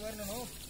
Bueno, no.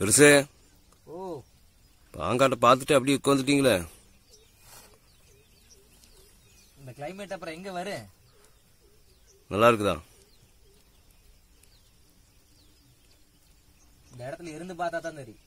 பெருசு. ஓ. பாங்காட்ட பார்த்துட்டு அப்படியே உட்காந்துட்டீங்களே இந்த கிளைமேட் அப்புறம் எங்க வரும் நல்லா இருக்குதா? இந்த இடத்துல இருந்து பார்த்தா தான் தெரியும்.